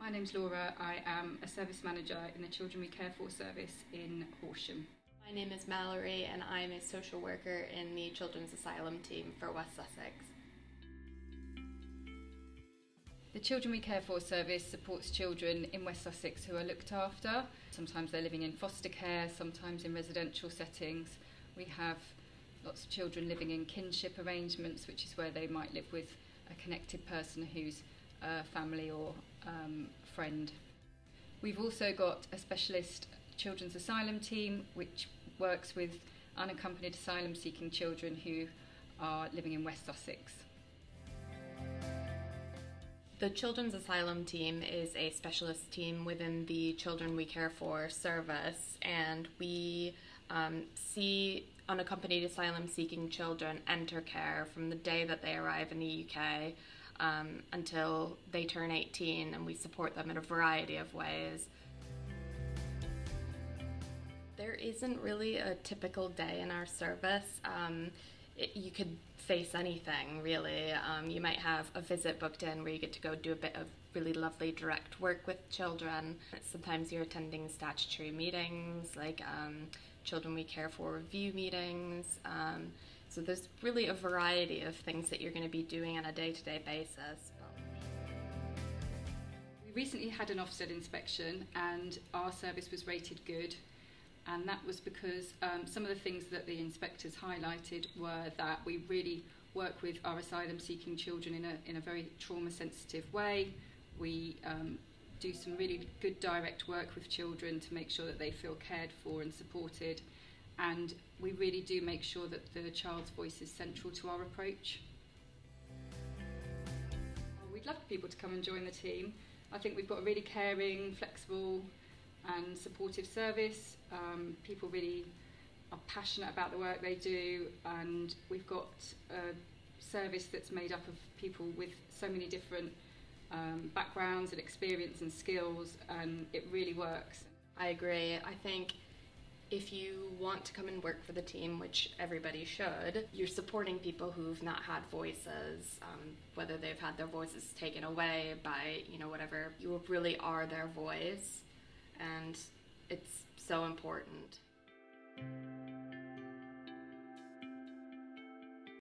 My name's Laura. I am a service manager in the Children We Care For service in Horsham. My name is Mallory and I'm a social worker in the Children's Asylum team for West Sussex. The Children We Care For service supports children in West Sussex who are looked after. Sometimes they're living in foster care, sometimes in residential settings. We have lots of children living in kinship arrangements, which is where they might live with a connected person who's a family or um, friend. We've also got a specialist children's asylum team which works with unaccompanied asylum seeking children who are living in West Sussex. The Children's Asylum team is a specialist team within the Children We Care For service, and we um, see unaccompanied asylum seeking children enter care from the day that they arrive in the UK um, until they turn 18, and we support them in a variety of ways. There isn't really a typical day in our service. Um, it, you could face anything really. Um, you might have a visit booked in where you get to go do a bit of really lovely direct work with children. Sometimes you're attending statutory meetings like um, Children We Care For review meetings. So there's really a variety of things that you're going to be doing on a day to day basis. We recently had an Ofsted inspection and our service was rated good and that was because um, some of the things that the inspectors highlighted were that we really work with our asylum seeking children in a, in a very trauma sensitive way. We um, do some really good direct work with children to make sure that they feel cared for and supported. And we really do make sure that the child's voice is central to our approach. We'd love people to come and join the team. I think we've got a really caring, flexible, and supportive service. Um, people really are passionate about the work they do, and we've got a service that's made up of people with so many different um, backgrounds and experience and skills, and it really works. I agree. I think if you want to come and work for the team, which everybody should, you're supporting people who've not had voices, um, whether they've had their voices taken away by, you know, whatever. You really are their voice and it's so important.